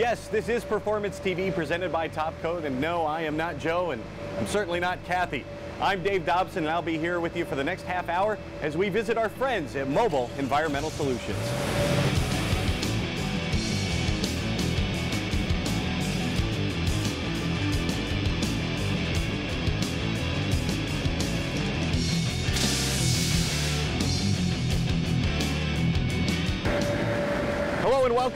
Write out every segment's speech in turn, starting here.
Yes, this is Performance TV presented by Top Coat, and no, I am not Joe, and I'm certainly not Kathy. I'm Dave Dobson, and I'll be here with you for the next half hour as we visit our friends at Mobile Environmental Solutions.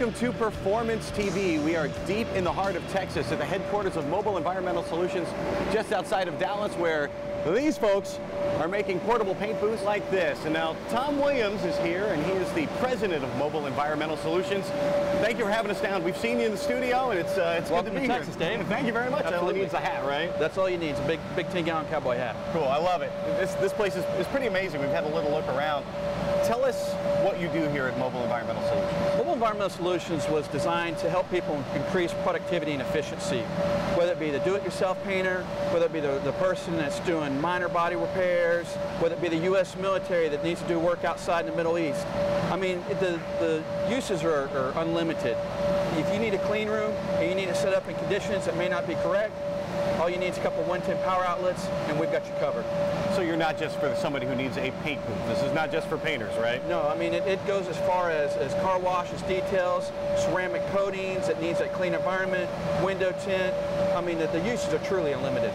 Welcome to Performance TV. We are deep in the heart of Texas at the headquarters of Mobile Environmental Solutions just outside of Dallas where these folks are making portable paint booths like this. And now Tom Williams is here and he is the president of Mobile Environmental Solutions. Thank you for having us down. We've seen you in the studio and it's, uh, it's Welcome good to be to here. Texas, Dave. Thank you very much. Absolutely. needs a hat, right? That's all you need. It's a big, big 10 gallon cowboy hat. Cool, I love it. This, this place is, is pretty amazing. We've had a little look around. Tell us what you do here at Mobile Environmental Solutions. Environmental Solutions was designed to help people increase productivity and efficiency, whether it be the do-it-yourself painter, whether it be the, the person that's doing minor body repairs, whether it be the U.S. military that needs to do work outside in the Middle East. I mean, the, the uses are, are unlimited. If you need a clean room and you need to set up in conditions that may not be correct, all you need is a couple 110 power outlets and we've got you covered. So you're not just for somebody who needs a paint booth. This is not just for painters, right? No, I mean, it, it goes as far as, as car washes, details, ceramic coatings, it needs a clean environment, window tint. I mean, the, the uses are truly unlimited.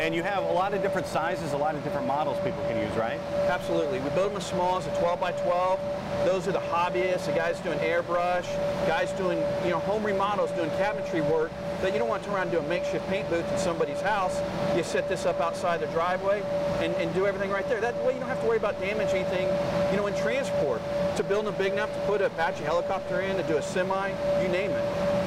And you have a lot of different sizes, a lot of different models people can use, right? Absolutely. We build them as small as a 12 by 12. Those are the hobbyists, the guys doing airbrush, guys doing, you know, home remodels, doing cabinetry work that you don't want to turn around and do a makeshift paint booth in somebody's house. You set this up outside the driveway and, and do everything right there. That way you don't have to worry about damaging anything, you know, in transport. To build them big enough to put a Apache helicopter in, to do a semi, you name it.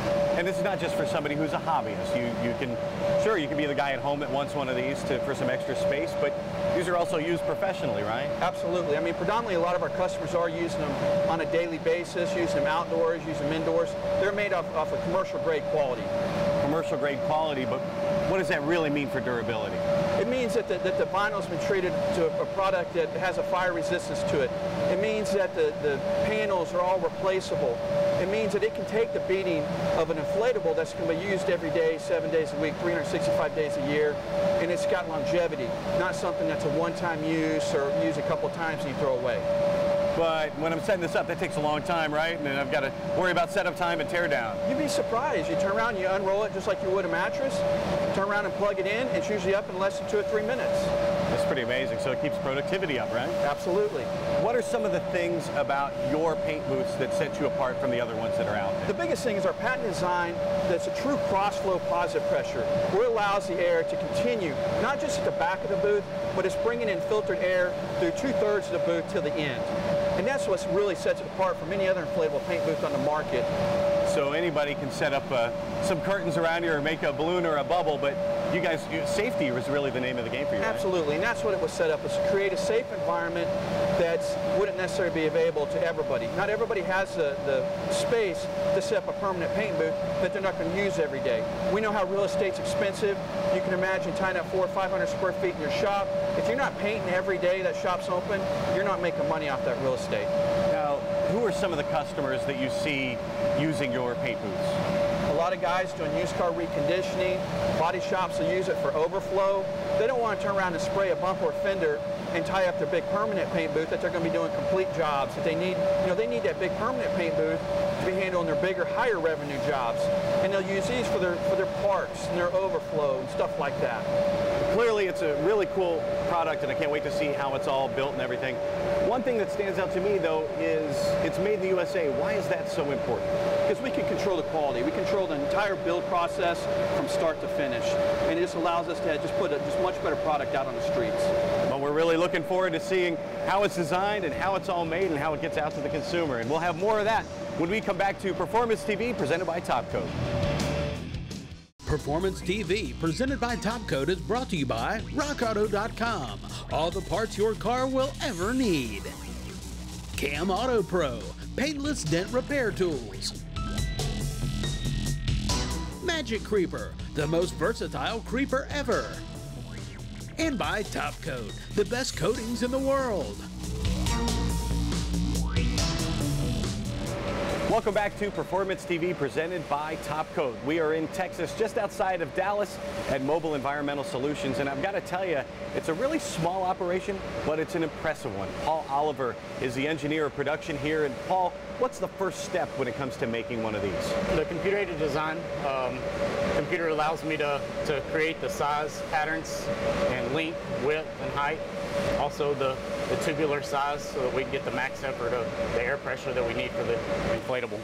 And this is not just for somebody who's a hobbyist. You you can sure you can be the guy at home that wants one of these to, for some extra space, but these are also used professionally, right? Absolutely. I mean, predominantly a lot of our customers are using them on a daily basis, using them outdoors, using them indoors. They're made off, off of commercial grade quality. Commercial grade quality, but what does that really mean for durability? It means that the, that the vinyl's been treated to a, product that has a fire resistance to it. It means that the, the panels are all replaceable. It means that it can take the beating of an inflatable that's going to be used every day, seven days a week, 365 days a year, and it's got longevity, not something that's a one-time use or use a couple times and you throw away. But when I'm setting this up, that takes a long time, right? And then I've got to worry about setup time and tear down. You'd be surprised. You turn around, you unroll it just like you would a mattress, turn around and plug it in, it's usually up in less than two or three minutes. That's pretty amazing. So it keeps productivity up, right? Absolutely. What are some of the things about your paint booths that set you apart from the other ones that are out there? The biggest thing is our patent design that's a true cross-flow positive pressure, where it allows the air to continue, not just at the back of the booth, but it's bringing in filtered air through two-thirds of the booth to the end. And that's what really sets it apart from any other inflatable paint booth on the market. So anybody can set up uh, some curtains around here or make a balloon or a bubble, but you guys, you, safety was really the name of the game for you, right? Absolutely, and that's what it was set up, is to create a safe environment that wouldn't necessarily be available to everybody. Not everybody has the, the space to set up a permanent paint booth that they're not going to use every day. We know how real estate's expensive. You can imagine tying up four or 500 square feet in your shop. If you're not painting every day that shop's open, you're not making money off that real estate. Now, who are some of the customers that you see using your paint booths? A lot of guys doing used car reconditioning, body shops will use it for overflow. They don't want to turn around and spray a bumper or fender and tie up their big permanent paint booth that they're going to be doing complete jobs. That they need, you know, they need that big permanent paint booth to be handling their bigger, higher revenue jobs. And they'll use these for their for their parts and their overflow and stuff like that. Clearly, it's a really cool product, and I can't wait to see how it's all built and everything. One thing that stands out to me, though, is it's made in the USA. Why is that so important? Because we can control the quality. We control the entire build process from start to finish. And it just allows us to just put a just much better product out on the streets. We're really looking forward to seeing how it's designed and how it's all made and how it gets out to the consumer. And we'll have more of that when we come back to Performance TV presented by Top Topcoat. Performance TV, presented by Top Topcoat, is brought to you by RockAuto.com. All the parts your car will ever need. Cam Auto Pro, paintless dent repair tools. Magic Creeper, the most versatile creeper ever. And by Topcoat, the best coatings in the world. Welcome back to Performance TV presented by Top Coat. We are in Texas, just outside of Dallas at Mobile Environmental Solutions. And I've got to tell you, it's a really small operation, but it's an impressive one. Paul Oliver is the engineer of production here. And Paul, what's the first step when it comes to making one of these? The computer-aided design. Um, computer allows me to, to create the size, patterns, and length, width, and height. Also the, the tubular size so that we can get the max effort of the air pressure that we need for the inflatable.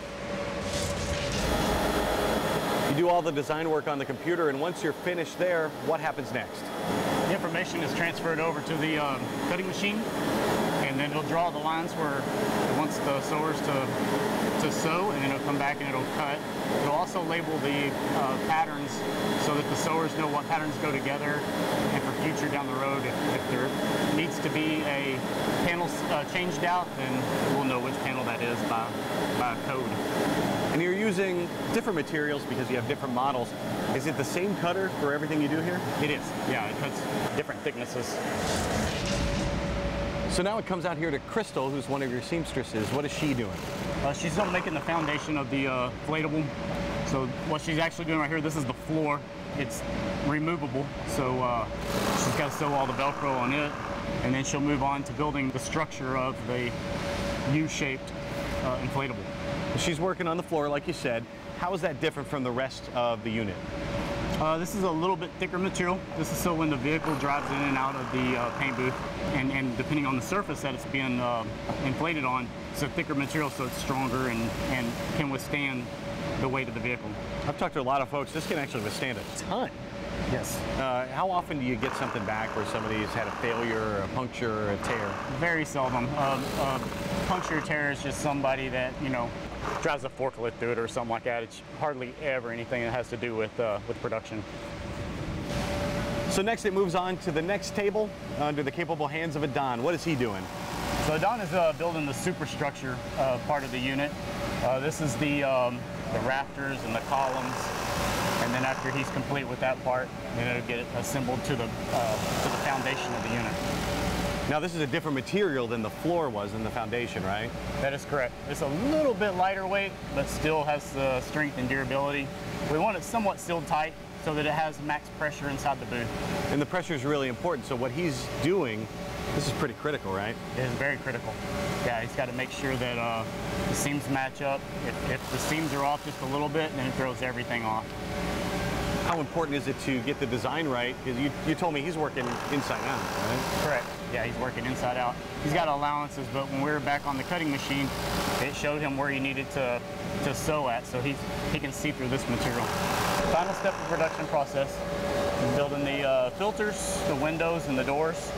You do all the design work on the computer, and once you're finished there, what happens next? The information is transferred over to the um, cutting machine, and then it'll draw the lines where it wants the sewers to, to sew, and then it'll come back and it'll cut. It'll also label the uh, patterns so that the sewers know what patterns go together, and for future down the road, if, if there needs to be a panel uh, changed out, then we'll know which panel that is by, by code. And you're using different materials because you have different models. Is it the same cutter for everything you do here? It is, yeah, it cuts different thicknesses. So now it comes out here to Crystal, who's one of your seamstresses. What is she doing? Uh, she's still making the foundation of the uh, inflatable. So what she's actually doing right here, this is the floor. It's removable, so uh, she's got to sew all the Velcro on it, and then she'll move on to building the structure of the U-shaped uh, inflatable. She's working on the floor, like you said. How is that different from the rest of the unit? Uh, this is a little bit thicker material. This is so when the vehicle drives in and out of the uh, paint booth, and, and, depending on the surface that it's being uh, inflated on, it's a thicker material so it's stronger and, and can withstand the weight of the vehicle. I've talked to a lot of folks. This can actually withstand a ton. Yes. Uh, how often do you get something back where somebody's had a failure, a puncture, or a tear? Very seldom. Uh, uh, puncture or tear is just somebody that, you know, drives a forklift through it or something like that. It's hardly ever anything that has to do with, uh, with production. So next it moves on to the next table under the capable hands of a Don. What is he doing? So Don is uh, building the superstructure uh, part of the unit. Uh, this is the, um, the rafters and the columns. And then after he's complete with that part, then it'll get assembled to the, uh, to the foundation of the unit. Now this is a different material than the floor was in the foundation, right? That is correct. It's a little bit lighter weight, but still has the strength and durability. We want it somewhat sealed tight so that it has max pressure inside the boot. And the pressure is really important. So what he's doing, this is pretty critical, right? It is very critical. Yeah, he's got to make sure that uh, the seams match up. If, if the seams are off just a little bit, then it throws everything off. How important is it to get the design right? Because you, you told me he's working inside out, right? Correct. Yeah, he's working inside out. He's got allowances, but when we were back on the cutting machine, it showed him where he needed to, to sew at, so he, he can see through this material. Final step of the production process, building the uh, filters, the windows, and the doors.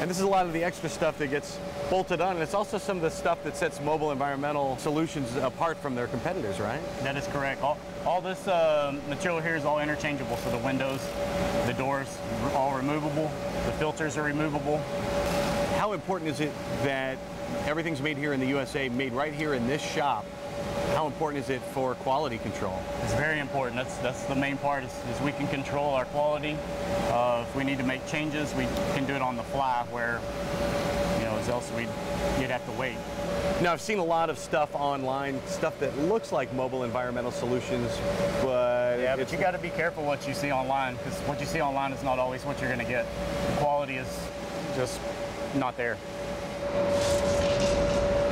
And this is a lot of the extra stuff that gets bolted on, and it's also some of the stuff that sets Mobile Environmental Solutions apart from their competitors, right? That is correct. All, all this uh, material here is all interchangeable, so the windows, the doors, all removable, the filters are removable. How important is it that everything's made here in the USA, made right here in this shop? How important is it for quality control? It's very important. That's that's the main part is, is we can control our quality. Uh, if we need to make changes, we can do it on the fly where, you know, as else we'd, you'd have to wait. Now, I've seen a lot of stuff online, stuff that looks like mobile environmental solutions, but... Yeah, but you got to be careful what you see online, because what you see online is not always what you're going to get. The quality is just not there.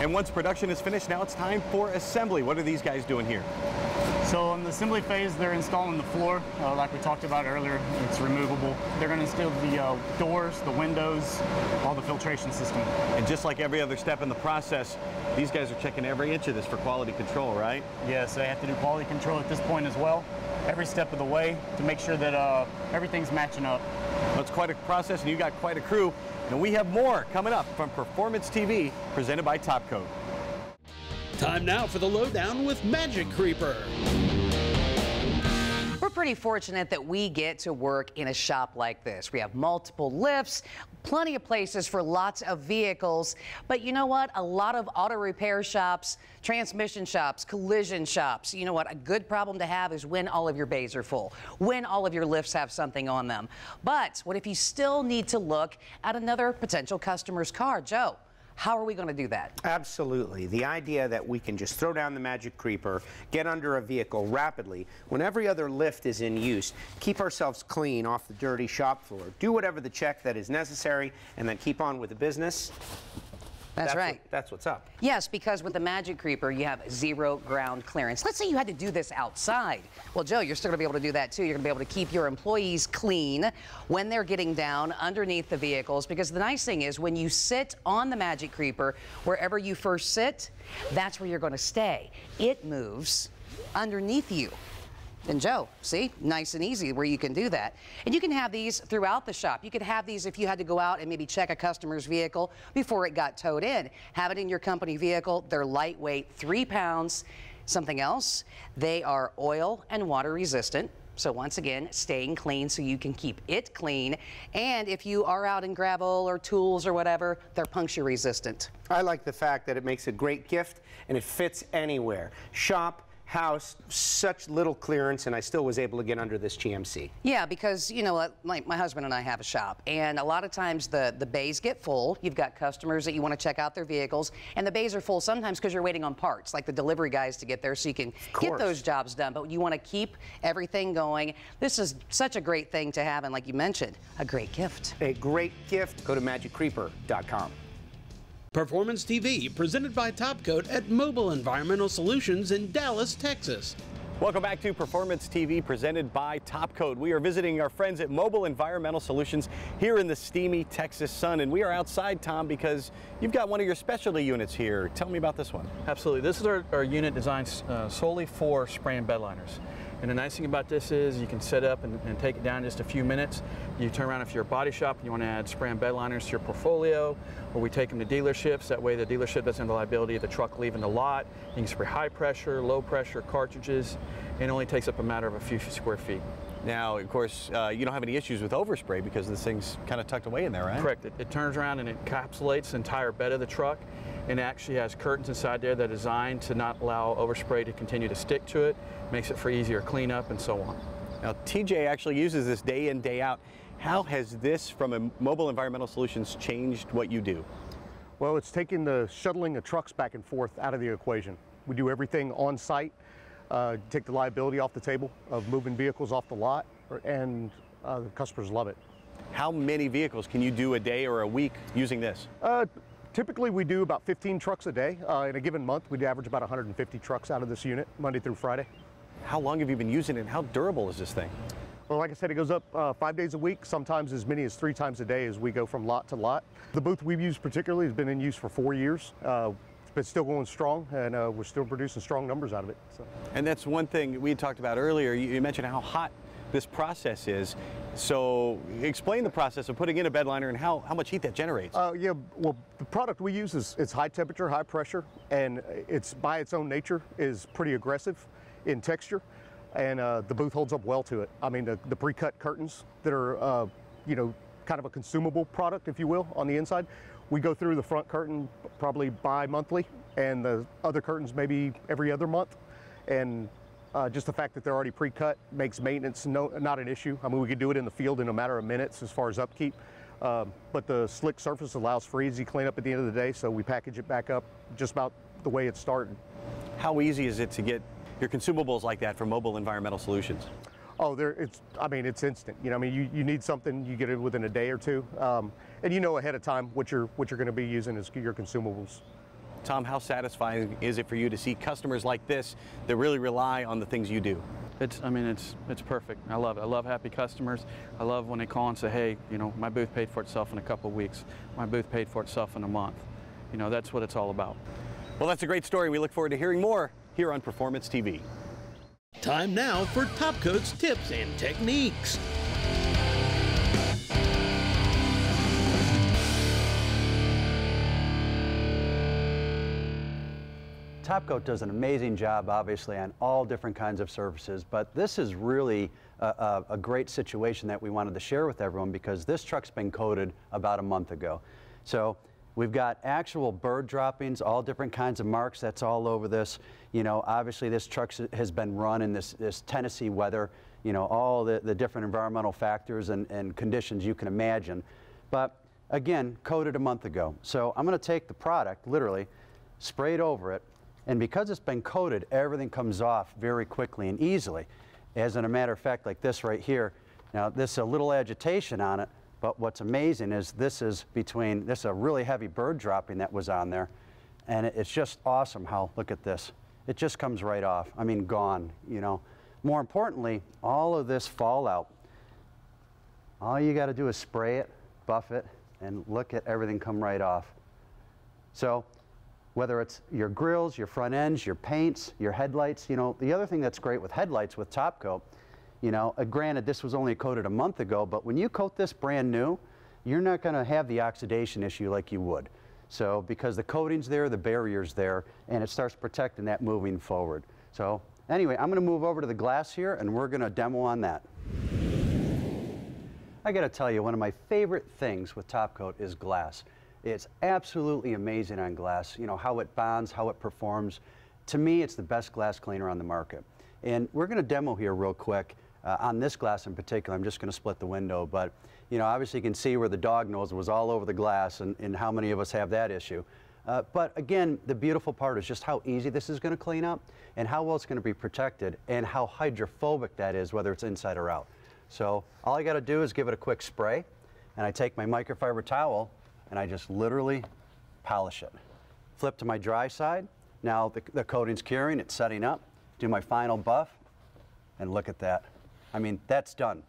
And once production is finished, now it's time for assembly. What are these guys doing here? So in the assembly phase, they're installing the floor, uh, like we talked about earlier. It's removable. They're going to install the uh, doors, the windows, all the filtration system. And just like every other step in the process, these guys are checking every inch of this for quality control, right? Yes, they have to do quality control at this point as well, every step of the way to make sure that uh, everything's matching up. Well, it's quite a process, and you got quite a crew. And we have more coming up from Performance TV, presented by Top Coat. Time now for the lowdown with Magic Creeper. Pretty fortunate that we get to work in a shop like this. We have multiple lifts, plenty of places for lots of vehicles. But you know what? A lot of auto repair shops, transmission shops, collision shops, you know what? A good problem to have is when all of your bays are full, when all of your lifts have something on them. But what if you still need to look at another potential customer's car? Joe, How are we going to do that? Absolutely. The idea that we can just throw down the Magic Creeper, get under a vehicle rapidly, when every other lift is in use, keep ourselves clean off the dirty shop floor, do whatever the check that is necessary, and then keep on with the business. That's, right. What, that's what's up. Yes, because with the Magic Creeper, you have zero ground clearance. Let's say you had to do this outside. Well, Joe, you're still going to be able to do that too. You're going to be able to keep your employees clean when they're getting down underneath the vehicles. Because the nice thing is, when you sit on the Magic Creeper, wherever you first sit, that's where you're going to stay. It moves underneath you. And Joe, see, nice and easy where you can do that. And you can have these throughout the shop. You could have these if you had to go out and maybe check a customer's vehicle before it got towed in. Have it in your company vehicle. They're lightweight, three pounds. Something else, they are oil and water resistant. So once again, staying clean so you can keep it clean. And if you are out in gravel or tools or whatever, they're puncture resistant. I like the fact that it makes a great gift and it fits anywhere. Shop, house, such little clearance, and I still was able to get under this GMC. Yeah, because, you know what, my, my husband and I have a shop, and a lot of times the, the bays get full. You've got customers that you want to check out their vehicles, and the bays are full sometimes because you're waiting on parts, like the delivery guys to get there so you can get those jobs done. But you want to keep everything going. This is such a great thing to have, and like you mentioned, a great gift. A great gift. Go to magiccreeper.com. Performance TV, presented by Topcoat at Mobile Environmental Solutions in Dallas, Texas. Welcome back to Performance TV presented by Topcoat. We are visiting our friends at Mobile Environmental Solutions here in the steamy Texas sun. And we are outside, Tom, because you've got one of your specialty units here. Tell me about this one. Absolutely. This is our, our unit designed uh, solely for spray and bed liners. And the nice thing about this is you can set up and, and, take it down in just a few minutes. You turn around if you're a body shop and you want to add spray and bed liners to your portfolio, or we take them to dealerships. That way the dealership doesn't have the liability of the truck leaving the lot. You can spray high pressure, low pressure cartridges. And it only takes up a matter of a few square feet. Now, of course, uh, you don't have any issues with overspray because this thing's kind of tucked away in there, right? Correct. It, it turns around and encapsulates the entire bed of the truck and actually has curtains inside there that are designed to not allow overspray to continue to stick to it, makes it for easier cleanup and so on. Now, TJ actually uses this day in, day out. How has this from a Mobile Environmental Solutions changed what you do? Well, it's taking the shuttling of trucks back and forth out of the equation. We do everything on site, uh, take the liability off the table of moving vehicles off the lot, and uh, the customers love it. How many vehicles can you do a day or a week using this? Uh, Typically, we do about 15 trucks a day. Uh, in a given month, we'd average about 150 trucks out of this unit, Monday through Friday. How long have you been using it, and how durable is this thing? Well, like I said, it goes up uh, five days a week, sometimes as many as three times a day as we go from lot to lot. The booth we've used particularly has been in use for four years. Uh, it's still going strong, and uh, we're still producing strong numbers out of it. So. And that's one thing we talked about earlier. You, you mentioned how hot this process is. So explain the process of putting in a bed liner and how, how much heat that generates. Uh, yeah, well, the product we use is it's high temperature, high pressure, and it's by its own nature is pretty aggressive in texture, and uh, the booth holds up well to it. I mean, the, the pre-cut curtains that are, uh, you know, kind of a consumable product, if you will, on the inside. We go through the front curtain probably bi-monthly, and the other curtains maybe every other month, and uh, just the fact that they're already pre-cut makes maintenance no, not an issue. I mean, we could do it in the field in a matter of minutes as far as upkeep. Um, but the slick surface allows for easy cleanup at the end of the day, so we package it back up just about the way it started. How easy is it to get your consumables like that from Mobile Environmental Solutions? Oh, there it's. I mean, it's instant. You know, I mean, you, you need something, you get it within a day or two, um, and you know ahead of time what you're what you're going to be using as your consumables. Tom, how satisfying is it for you to see customers like this that really rely on the things you do? It's, I mean, it's, it's perfect. I love it. I love happy customers. I love when they call and say, hey, you know, my booth paid for itself in a couple of weeks. My booth paid for itself in a month. You know, that's what it's all about. Well, that's a great story. We look forward to hearing more here on Performance TV. Time now for Topcoat's tips and techniques. Topcoat does an amazing job, obviously, on all different kinds of surfaces, but this is really a, a, a, great situation that we wanted to share with everyone because this truck's been coated about a month ago. So we've got actual bird droppings, all different kinds of marks, that's all over this. You know, obviously this truck has been run in this, this Tennessee weather, you know, all the, the different environmental factors and, and conditions you can imagine. But again, coated a month ago. So I'm going to take the product, literally, spray it over it, and because it's been coated, everything comes off very quickly and easily. As in a matter of fact, like this right here, now this a little agitation on it, but what's amazing is this is between, this is a really heavy bird dropping that was on there, and it's just awesome how, look at this. It just comes right off. I mean, gone, you know. More importantly, all of this fallout, all you got to do is spray it, buff it, and look at everything come right off. So whether it's your grills, your front ends, your paints, your headlights, you know, the other thing that's great with headlights with top coat, you know, uh, granted this was only coated a month ago, but when you coat this brand new, you're not going to have the oxidation issue like you would. So because the coating's there, the barrier's there, and it starts protecting that moving forward. So anyway, I'm going to move over to the glass here, and we're going to demo on that. I got to tell you, one of my favorite things with top coat is glass. It's absolutely amazing on glass, you know, how it bonds, how it performs. To me, it's the best glass cleaner on the market. And we're going to demo here real quick uh, on this glass in particular. I'm just going to split the window, but you know, obviously you can see where the dog nose was all over the glass and, and how many of us have that issue. Uh, but again, the beautiful part is just how easy this is going to clean up and how well it's going to be protected and how hydrophobic that is, whether it's inside or out. So all I got to do is give it a quick spray, and I take my microfiber towel and I just literally polish it. Flip to my dry side. Now the, the coating's curing, it's setting up. Do my final buff, and look at that. I mean, that's done.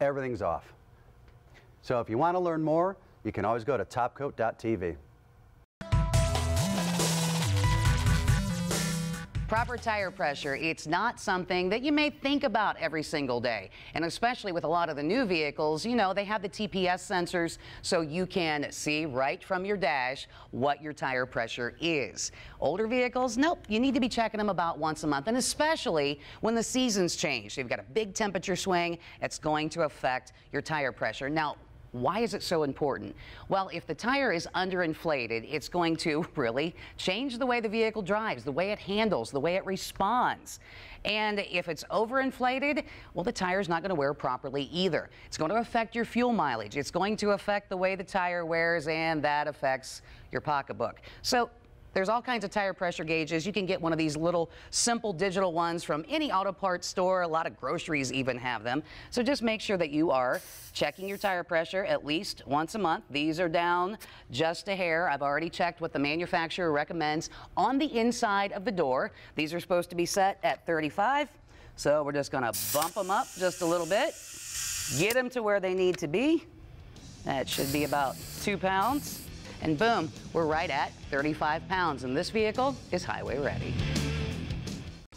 Everything's off. So if you want to learn more, you can always go to topcoat.tv. Proper tire pressure, it's not something that you may think about every single day. And especially with a lot of the new vehicles, you know, they have the TPS sensors so you can see right from your dash what your tire pressure is. Older vehicles, nope, you need to be checking them about once a month, and especially when the seasons change. You've got a big temperature swing, it's going to affect your tire pressure. Now, why is it so important? Well, if the tire is underinflated, it's going to really change the way the vehicle drives, the way it handles, the way it responds. And if it's overinflated, well, the tire's not going to wear properly either. It's going to affect your fuel mileage. It's going to affect the way the tire wears, and that affects your pocketbook. So there's all kinds of tire pressure gauges. You can get one of these little simple digital ones from any auto parts store. A lot of groceries even have them. So just make sure that you are checking your tire pressure at least once a month. These are down just a hair. I've already checked what the manufacturer recommends on the inside of the door. These are supposed to be set at 35. So we're just going to bump them up just a little bit, get them to where they need to be. That should be about two pounds. And boom, we're right at 35 pounds, and this vehicle is highway ready.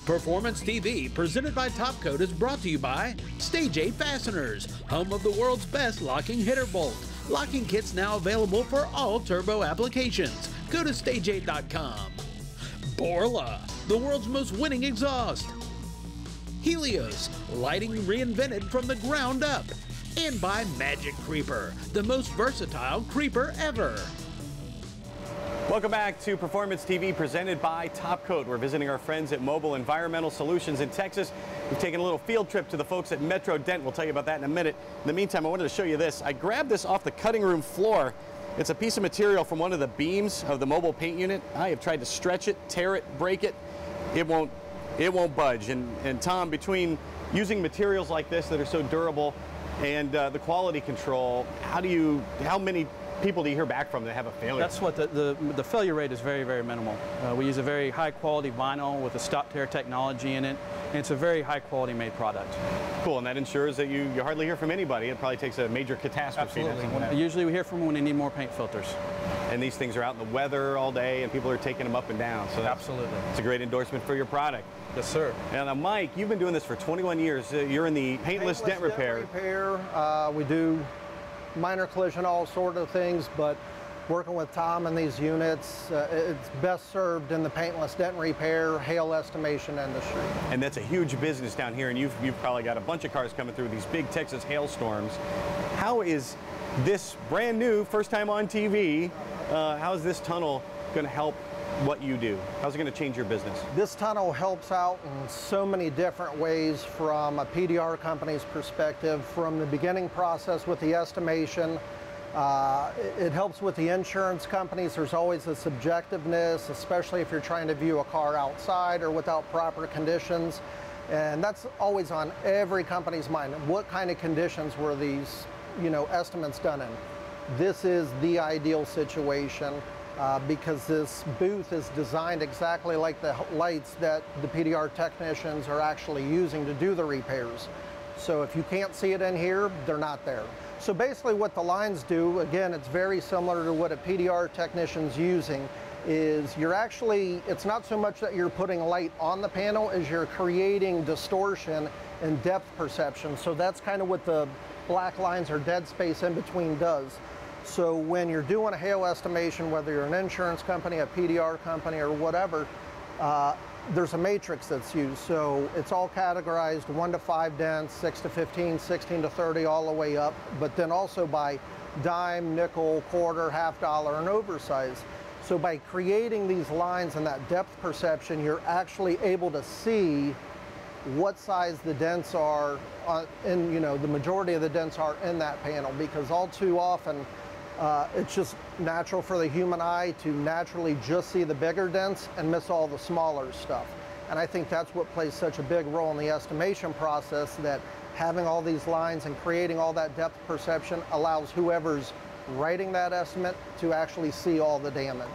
Performance TV, presented by Topcoat, is brought to you by Stage 8 Fasteners, home of the world's best locking header bolt. Locking kits now available for all turbo applications. Go to stage8.com. Borla, the world's most winning exhaust. Helios, lighting reinvented from the ground up. And by Magic Creeper, the most versatile creeper ever. Welcome back to Performance TV presented by Topcoat. We're visiting our friends at Mobile Environmental Solutions in Texas. We've taken a little field trip to the folks at Metro Dent. We'll tell you about that in a minute. In the meantime, I wanted to show you this. I grabbed this off the cutting room floor. It's a piece of material from one of the beams of the mobile paint unit. I have tried to stretch it, tear it, break it. It won't, it won't budge. And, and Tom, between using materials like this that are so durable and uh, the quality control, how do you, how many people do you hear back from that have a failure? That's what the, the, the failure rate is very, very minimal. Uh, we use a very high quality vinyl with a stop tear technology in it, and it's a very high quality made product. Cool, and that ensures that you, you hardly hear from anybody. It probably takes a major catastrophe. Absolutely. Usually we hear from them when they need more paint filters. And these things are out in the weather all day, and people are taking them up and down. So Absolutely. It's a great endorsement for your product. Yes, sir. And uh, Mike, you've been doing this for 21 years. Uh, you're in the paintless, paintless dent repair. Dent repair. Uh, we do minor collision, all sort of things, but working with Tom and these units, uh, it's best served in the paintless dent repair, hail estimation industry. And that's a huge business down here, and you've, you've probably got a bunch of cars coming through these big Texas hailstorms. How is this brand new, first time on TV, uh, how is this tunnel going to help what you do? How's it going to change your business? This tunnel helps out in so many different ways from a PDR company's perspective, from the beginning process with the estimation, Uh, it, it helps with the insurance companies. There's always a subjectiveness, especially if you're trying to view a car outside or without proper conditions. And that's always on every company's mind. What kind of conditions were these, you know, estimates done in? This is the ideal situation uh, because this booth is designed exactly like the lights that the PDR technicians are actually using to do the repairs. So if you can't see it in here, they're not there. So basically what the lines do, again, it's very similar to what a PDR technician's using, is you're actually, it's not so much that you're putting light on the panel as you're creating distortion and depth perception. So that's kind of what the black lines or dead space in between does. So when you're doing a hail estimation, whether you're an insurance company, a PDR company, or whatever, uh, there's a matrix that's used. So it's all categorized 1 to 5 dents, 6 to 15, 16 to 30, all the way up, but then also by dime, nickel, quarter, half dollar, and oversize. So by creating these lines and that depth perception, you're actually able to see what size the dents are, uh, and you know, the majority of the dents are in that panel because all too often, uh, it's just natural for the human eye to naturally just see the bigger dents and miss all the smaller stuff. And I think that's what plays such a big role in the estimation process that having all these lines and creating all that depth perception allows whoever's writing that estimate to actually see all the damage.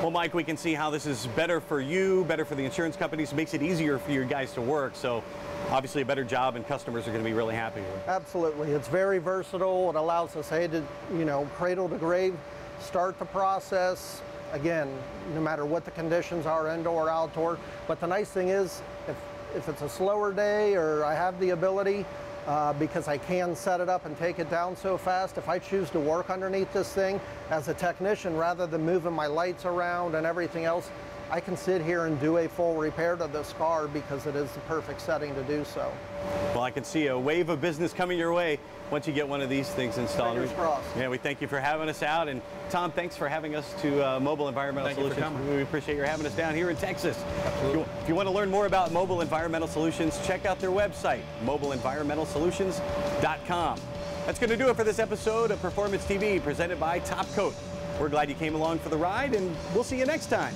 Well, Mike, we can see how this is better for you, better for the insurance companies, makes it easier for your guys to work. So obviously a better job and customers are going to be really happy with it. Absolutely. It's very versatile. It allows us, hey, to, you know, cradle to grave, start the process. Again, no matter what the conditions are, indoor, outdoor. But the nice thing is, if, if it's a slower day or I have the ability, uh, because I can set it up and take it down so fast. If I choose to work underneath this thing as a technician, rather than moving my lights around and everything else, I can sit here and do a full repair to this car because it is the perfect setting to do so. Well, I can see a wave of business coming your way once you get one of these things installed. Fingers crossed. Yeah, we thank you for having us out. And Tom, thanks for having us to uh, Mobile Environmental Thank you for Solutions. We appreciate your having us down here in Texas. If you, if you want to learn more about Mobile Environmental Solutions, check out their website, mobileenvironmentalsolutions.com. That's going to do it for this episode of Performance TV presented by Top Coat. We're glad you came along for the ride, and we'll see you next time.